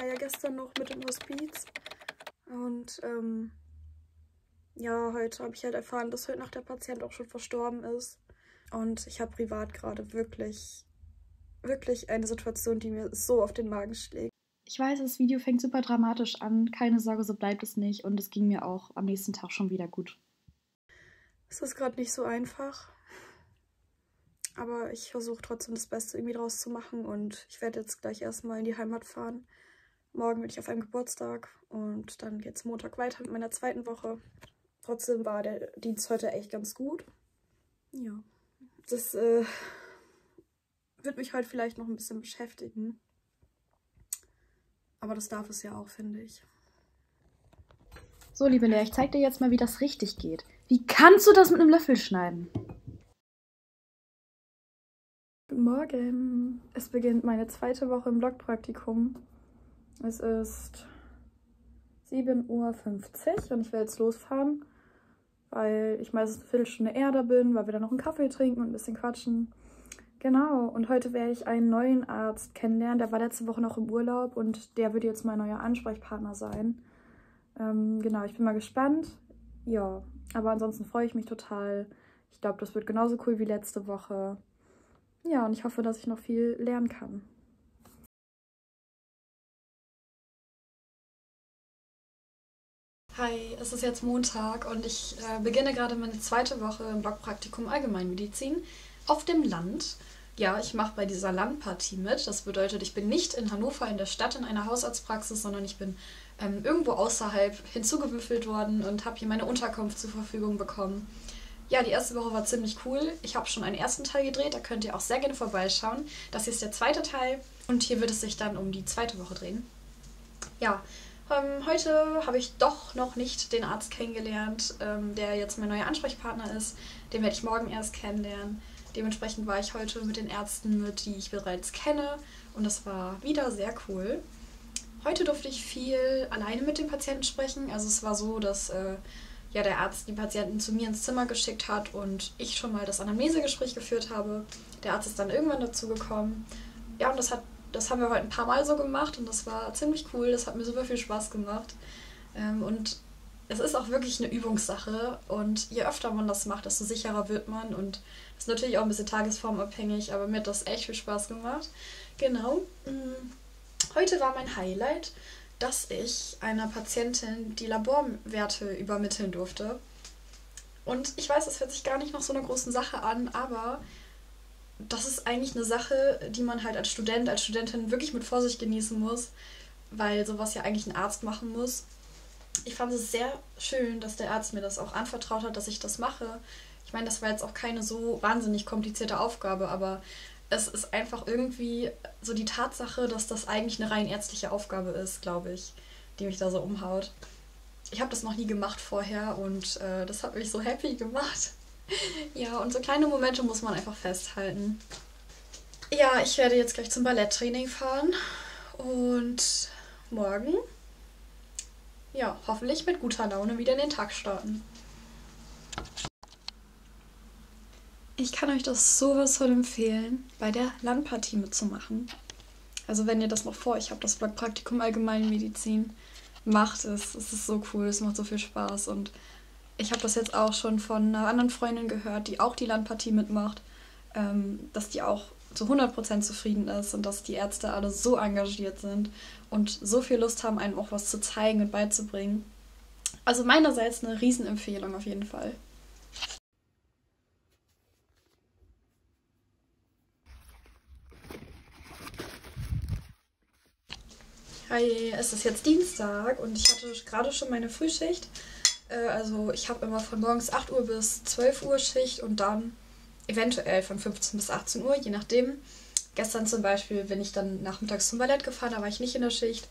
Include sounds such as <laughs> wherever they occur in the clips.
war ja gestern noch mit dem Hospiz. Und ähm, ja, heute habe ich halt erfahren, dass heute Nacht der Patient auch schon verstorben ist. Und ich habe privat gerade wirklich, wirklich eine Situation, die mir so auf den Magen schlägt. Ich weiß, das Video fängt super dramatisch an. Keine Sorge, so bleibt es nicht. Und es ging mir auch am nächsten Tag schon wieder gut. Es ist gerade nicht so einfach. Aber ich versuche trotzdem das Beste irgendwie draus zu machen. Und ich werde jetzt gleich erstmal in die Heimat fahren. Morgen bin ich auf einem Geburtstag. Und dann geht es Montag weiter mit meiner zweiten Woche. Trotzdem war der Dienst heute echt ganz gut. Ja. Das äh, wird mich heute vielleicht noch ein bisschen beschäftigen. Aber das darf es ja auch, finde ich. So, liebe Lea, ich zeig dir jetzt mal, wie das richtig geht. Wie kannst du das mit einem Löffel schneiden? Guten Morgen. Es beginnt meine zweite Woche im Blogpraktikum. Es ist 7.50 Uhr und ich will jetzt losfahren, weil ich meistens eine Viertelstunde eher da bin, weil wir dann noch einen Kaffee trinken und ein bisschen quatschen. Genau, und heute werde ich einen neuen Arzt kennenlernen. Der war letzte Woche noch im Urlaub und der wird jetzt mein neuer Ansprechpartner sein. Ähm, genau, ich bin mal gespannt. Ja, aber ansonsten freue ich mich total. Ich glaube, das wird genauso cool wie letzte Woche. Ja, und ich hoffe, dass ich noch viel lernen kann. Hi, es ist jetzt Montag und ich äh, beginne gerade meine zweite Woche im Blockpraktikum Allgemeinmedizin auf dem Land. Ja, ich mache bei dieser Landpartie mit. Das bedeutet, ich bin nicht in Hannover in der Stadt in einer Hausarztpraxis, sondern ich bin ähm, irgendwo außerhalb hinzugewürfelt worden und habe hier meine Unterkunft zur Verfügung bekommen. Ja, die erste Woche war ziemlich cool. Ich habe schon einen ersten Teil gedreht, da könnt ihr auch sehr gerne vorbeischauen. Das hier ist der zweite Teil und hier wird es sich dann um die zweite Woche drehen. Ja, ähm, heute habe ich doch noch nicht den Arzt kennengelernt, ähm, der jetzt mein neuer Ansprechpartner ist. Den werde ich morgen erst kennenlernen. Dementsprechend war ich heute mit den Ärzten die ich bereits kenne. Und das war wieder sehr cool. Heute durfte ich viel alleine mit den Patienten sprechen. Also es war so, dass äh, ja, der Arzt die Patienten zu mir ins Zimmer geschickt hat und ich schon mal das Anamnesegespräch geführt habe. Der Arzt ist dann irgendwann dazu gekommen. Ja, und das, hat, das haben wir heute ein paar Mal so gemacht und das war ziemlich cool. Das hat mir super viel Spaß gemacht. Ähm, und es ist auch wirklich eine Übungssache und je öfter man das macht, desto sicherer wird man und ist natürlich auch ein bisschen tagesformabhängig, aber mir hat das echt viel Spaß gemacht. Genau. Mm. Heute war mein Highlight, dass ich einer Patientin die Laborwerte übermitteln durfte. Und ich weiß, das hört sich gar nicht nach so einer großen Sache an, aber das ist eigentlich eine Sache, die man halt als Student, als Studentin wirklich mit Vorsicht genießen muss, weil sowas ja eigentlich ein Arzt machen muss ich fand es sehr schön, dass der Arzt mir das auch anvertraut hat, dass ich das mache. Ich meine, das war jetzt auch keine so wahnsinnig komplizierte Aufgabe, aber es ist einfach irgendwie so die Tatsache, dass das eigentlich eine rein ärztliche Aufgabe ist, glaube ich, die mich da so umhaut. Ich habe das noch nie gemacht vorher und äh, das hat mich so happy gemacht. Ja, und so kleine Momente muss man einfach festhalten. Ja, ich werde jetzt gleich zum Balletttraining fahren und morgen ja, hoffentlich mit guter Laune wieder in den Tag starten. Ich kann euch das sowas von empfehlen, bei der Landpartie mitzumachen. Also wenn ihr das noch vor euch habt, das Praktikum Allgemeinmedizin, macht es. Es ist so cool, es macht so viel Spaß. Und ich habe das jetzt auch schon von einer anderen Freundin gehört, die auch die Landpartie mitmacht, ähm, dass die auch zu 100% zufrieden ist und dass die Ärzte alle so engagiert sind und so viel Lust haben, einem auch was zu zeigen und beizubringen. Also meinerseits eine Riesenempfehlung auf jeden Fall. Hi, es ist jetzt Dienstag und ich hatte gerade schon meine Frühschicht. Äh, also ich habe immer von morgens 8 Uhr bis 12 Uhr Schicht und dann eventuell von 15 bis 18 Uhr, je nachdem. Gestern zum Beispiel bin ich dann nachmittags zum Ballett gefahren, da war ich nicht in der Schicht.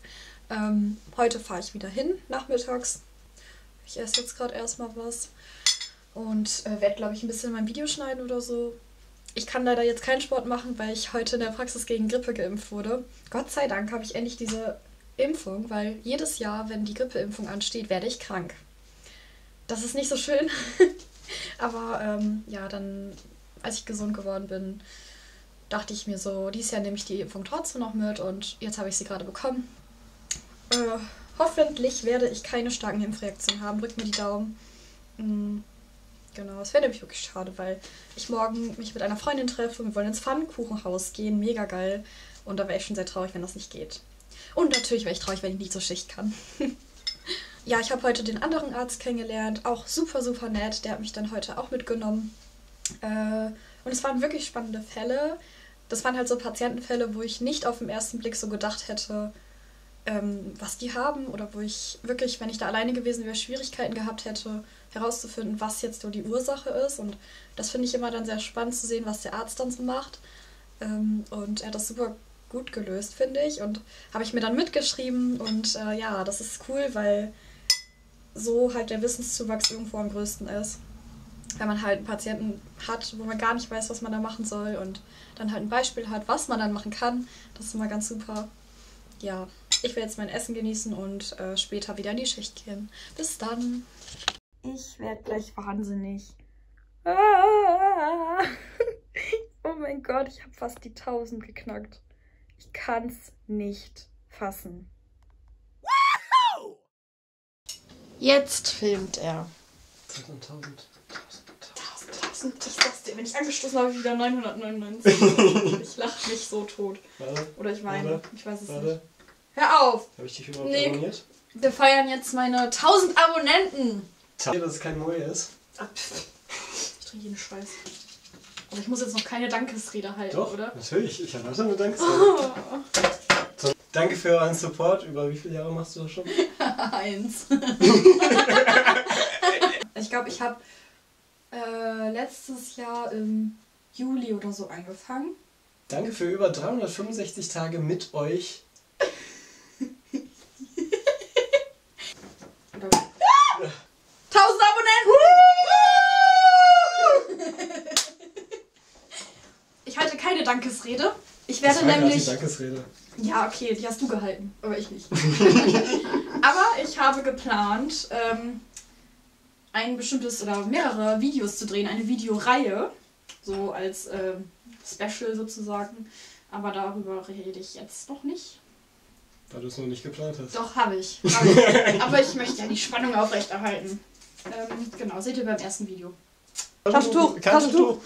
Ähm, heute fahre ich wieder hin, nachmittags. Ich esse jetzt gerade erstmal was und äh, werde, glaube ich, ein bisschen mein Video schneiden oder so. Ich kann leider jetzt keinen Sport machen, weil ich heute in der Praxis gegen Grippe geimpft wurde. Gott sei Dank habe ich endlich diese Impfung, weil jedes Jahr, wenn die Grippeimpfung ansteht, werde ich krank. Das ist nicht so schön. <laughs> Aber ähm, ja, dann als ich gesund geworden bin, dachte ich mir so, dieses Jahr nehme ich die Impfung trotzdem noch mit und jetzt habe ich sie gerade bekommen. Äh, hoffentlich werde ich keine starken Impfreaktionen haben. Drückt mir die Daumen. Mhm. Genau, es wäre nämlich wirklich schade, weil ich morgen mich mit einer Freundin treffe und wir wollen ins Pfannkuchenhaus gehen. Mega geil. Und da wäre ich schon sehr traurig, wenn das nicht geht. Und natürlich wäre ich traurig, wenn ich nicht zur Schicht kann. <laughs> ja, ich habe heute den anderen Arzt kennengelernt. Auch super, super nett. Der hat mich dann heute auch mitgenommen. Äh, und es waren wirklich spannende Fälle. Das waren halt so Patientenfälle, wo ich nicht auf den ersten Blick so gedacht hätte, ähm, was die haben. Oder wo ich wirklich, wenn ich da alleine gewesen wäre, Schwierigkeiten gehabt hätte, herauszufinden, was jetzt so die Ursache ist. Und das finde ich immer dann sehr spannend zu sehen, was der Arzt dann so macht. Ähm, und er hat das super gut gelöst, finde ich. Und habe ich mir dann mitgeschrieben. Und äh, ja, das ist cool, weil so halt der Wissenszuwachs irgendwo am größten ist. Wenn man halt einen Patienten hat, wo man gar nicht weiß, was man da machen soll und dann halt ein Beispiel hat, was man dann machen kann, das ist immer ganz super. Ja, ich will jetzt mein Essen genießen und äh, später wieder in die Schicht gehen. Bis dann. Ich werde gleich wahnsinnig. Ah! <laughs> Oh mein Gott, ich habe fast die 1000 geknackt. Ich kann's nicht fassen. Jetzt filmt er. 1000, 1000, 1000. Ich sag's dir, wenn ich angestoßen habe, wieder 999. ich lach mich so tot. Warte, Oder ich weine. Warte, ich weiß es warte. nicht. Hör auf! Habe ich dich überhaupt nee, abonniert? Wir feiern jetzt meine 1000 Abonnenten. Dass es kein Moje ist. Ah, ich trinke jeden Scheiß. Aber ich muss jetzt noch keine Dankesrede halten, Doch, oder? Natürlich, ich erwarte eine <laughs> Dankesrede. Oh. So, danke für euren Support. Über wie viele Jahre machst du das schon? <laughs> Eins. ich glaube, ich habe äh, letztes Jahr im Juli oder so angefangen. Danke für über 365 Tage mit euch. <laughs> Tausend Abonnenten! ich halte keine Dankesrede. Ich werde ich nämlich. Die Dankesrede. Ja, okay, die hast du gehalten, aber ich nicht. <laughs> aber ich habe geplant, ähm, ein bestimmtes oder mehrere Videos zu drehen, eine Videoreihe, so als ähm, Special sozusagen. Aber darüber rede ich jetzt noch nicht. Da du es noch nicht geplant hast. Doch, habe ich. <laughs> Hab ich. aber ich möchte ja die Spannung aufrechterhalten. Ähm, genau, seht ihr beim ersten Video. Taschentuch, Taschentuch.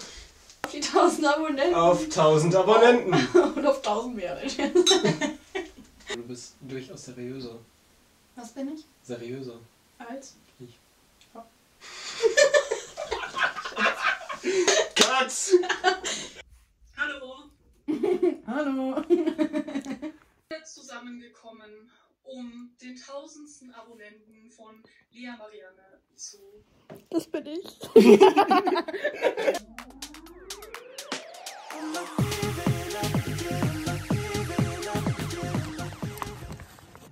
Auf die 1000 Abonnenten. Auf 1000 Abonnenten. <laughs> Und auf 1000 mehr. du bist durchaus seriöser. Was bin ich? Seriöser. Als? Ich. Ja. <laughs> Katz! Hallo. <laughs> Hallo. Zusammengekommen, um den tausendsten Abonnenten von Lea Marianne zu. Das bin ich.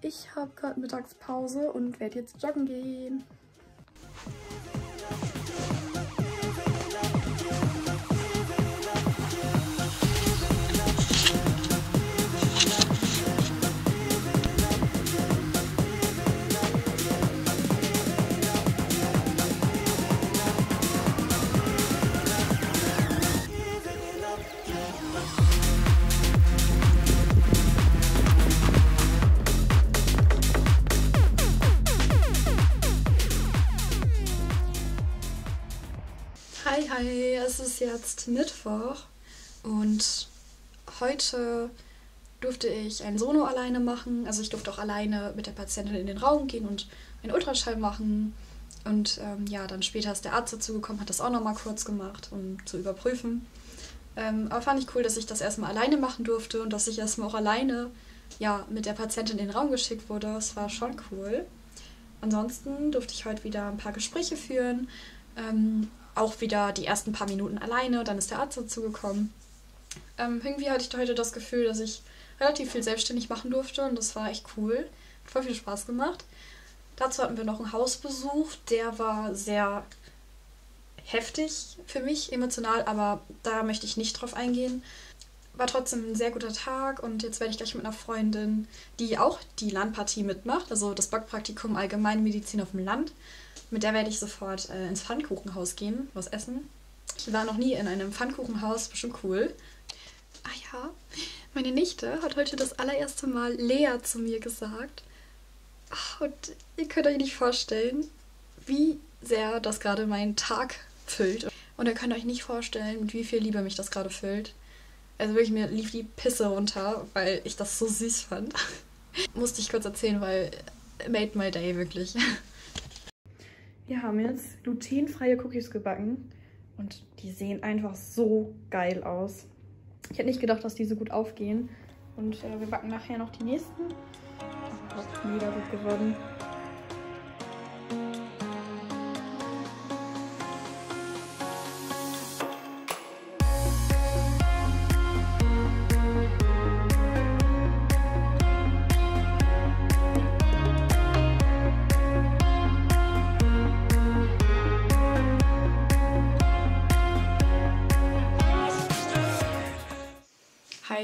Ich habe gerade Mittagspause und werde jetzt joggen gehen. Hi, es ist jetzt Mittwoch und heute durfte ich ein Sono alleine machen. Also ich durfte auch alleine mit der Patientin in den Raum gehen und einen Ultraschall machen. Und ähm, ja, dann später ist der Arzt dazu gekommen, hat das auch nochmal kurz gemacht, um zu überprüfen. Ähm, aber fand ich cool, dass ich das erstmal alleine machen durfte und dass ich erstmal auch alleine ja, mit der Patientin in den Raum geschickt wurde. Das war schon cool. Ansonsten durfte ich heute wieder ein paar Gespräche führen. Ähm, auch wieder die ersten paar Minuten alleine, dann ist der Arzt dazu gekommen. Ähm, irgendwie hatte ich heute das Gefühl, dass ich relativ viel selbstständig machen durfte und das war echt cool. Hat voll viel Spaß gemacht. Dazu hatten wir noch einen Hausbesuch, der war sehr heftig für mich emotional, aber da möchte ich nicht drauf eingehen. War trotzdem ein sehr guter Tag und jetzt werde ich gleich mit einer Freundin, die auch die Landpartie mitmacht, also das Backpraktikum Allgemeinmedizin auf dem Land, mit der werde ich sofort äh, ins Pfannkuchenhaus gehen, was essen. Ich war noch nie in einem Pfannkuchenhaus, bestimmt cool. Ah ja, meine Nichte hat heute das allererste Mal Lea zu mir gesagt. Und ihr könnt euch nicht vorstellen, wie sehr das gerade meinen Tag füllt. Und ihr könnt euch nicht vorstellen, mit wie viel Liebe mich das gerade füllt. Also wirklich, mir lief die Pisse runter, weil ich das so süß fand. <laughs> Musste ich kurz erzählen, weil made my day wirklich. <laughs> Wir haben jetzt glutenfreie Cookies gebacken und die sehen einfach so geil aus. Ich hätte nicht gedacht, dass die so gut aufgehen. Und äh, wir backen nachher noch die nächsten. Oh, mega gut geworden.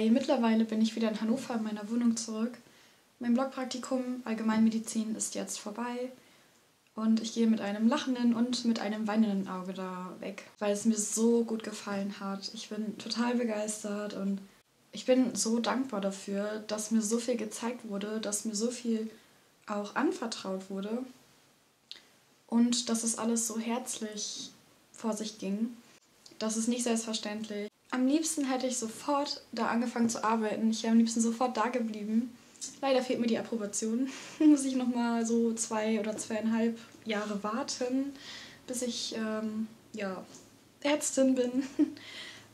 Mittlerweile bin ich wieder in Hannover in meiner Wohnung zurück. Mein Blogpraktikum Allgemeinmedizin ist jetzt vorbei und ich gehe mit einem lachenden und mit einem weinenden Auge da weg, weil es mir so gut gefallen hat. Ich bin total begeistert und ich bin so dankbar dafür, dass mir so viel gezeigt wurde, dass mir so viel auch anvertraut wurde und dass es alles so herzlich vor sich ging. Das ist nicht selbstverständlich. Am liebsten hätte ich sofort da angefangen zu arbeiten. Ich wäre am liebsten sofort da geblieben. Leider fehlt mir die Approbation. <laughs> Muss ich nochmal so zwei oder zweieinhalb Jahre warten, bis ich ähm, ja, Ärztin bin. <laughs>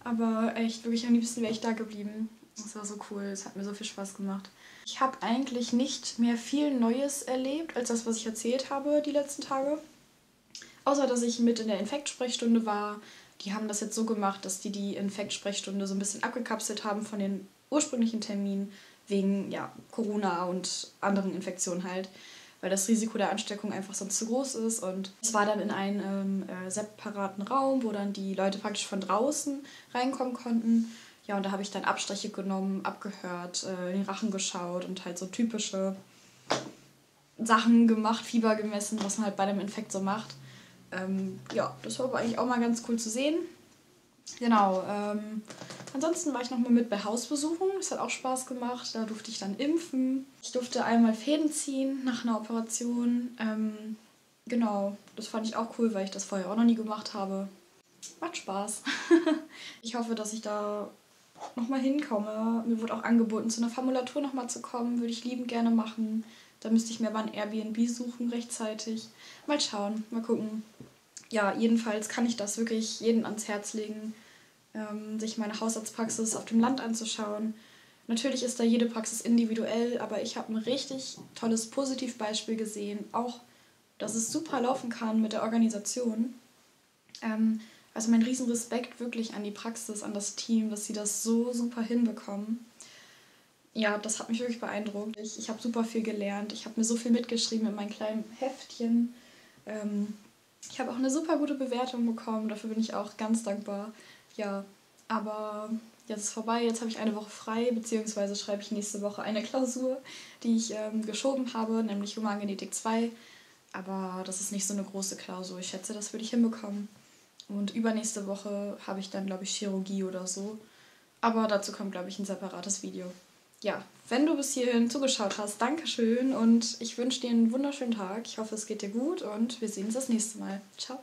Aber echt, wirklich am liebsten wäre ich da geblieben. Das war so cool, es hat mir so viel Spaß gemacht. Ich habe eigentlich nicht mehr viel Neues erlebt, als das, was ich erzählt habe die letzten Tage. Außer, dass ich mit in der Infektsprechstunde war, die haben das jetzt so gemacht, dass die die Infektsprechstunde so ein bisschen abgekapselt haben von den ursprünglichen Terminen wegen ja, Corona und anderen Infektionen halt, weil das Risiko der Ansteckung einfach sonst zu groß ist. Und es war dann in einem äh, separaten Raum, wo dann die Leute praktisch von draußen reinkommen konnten. Ja, und da habe ich dann Abstriche genommen, abgehört, äh, in den Rachen geschaut und halt so typische Sachen gemacht, Fieber gemessen, was man halt bei einem Infekt so macht. Ähm, ja, das war aber eigentlich auch mal ganz cool zu sehen. Genau. Ähm, ansonsten war ich noch mal mit bei Hausbesuchen. Das hat auch Spaß gemacht. Da durfte ich dann impfen. Ich durfte einmal Fäden ziehen nach einer Operation. Ähm, genau, das fand ich auch cool, weil ich das vorher auch noch nie gemacht habe. Macht Spaß. <laughs> ich hoffe, dass ich da noch mal hinkomme. Mir wurde auch angeboten, zu einer Formulatur noch mal zu kommen. Würde ich liebend gerne machen. Da müsste ich mir aber ein Airbnb suchen rechtzeitig. Mal schauen, mal gucken. Ja, jedenfalls kann ich das wirklich jedem ans Herz legen, ähm, sich meine Hausarztpraxis auf dem Land anzuschauen. Natürlich ist da jede Praxis individuell, aber ich habe ein richtig tolles Positivbeispiel gesehen. Auch, dass es super laufen kann mit der Organisation. Ähm, also mein Riesenrespekt wirklich an die Praxis, an das Team, dass sie das so super hinbekommen ja, das hat mich wirklich beeindruckt. Ich, ich habe super viel gelernt. Ich habe mir so viel mitgeschrieben in meinem kleinen Heftchen. Ähm, ich habe auch eine super gute Bewertung bekommen. Dafür bin ich auch ganz dankbar. Ja, aber jetzt ist vorbei. Jetzt habe ich eine Woche frei, beziehungsweise schreibe ich nächste Woche eine Klausur, die ich ähm, geschoben habe, nämlich Humangenetik 2. Aber das ist nicht so eine große Klausur. Ich schätze, das würde ich hinbekommen. Und übernächste Woche habe ich dann, glaube ich, Chirurgie oder so. Aber dazu kommt, glaube ich, ein separates Video ja, wenn du bis hierhin zugeschaut hast, Dankeschön und ich wünsche dir einen wunderschönen Tag. Ich hoffe, es geht dir gut und wir sehen uns das nächste Mal. Ciao.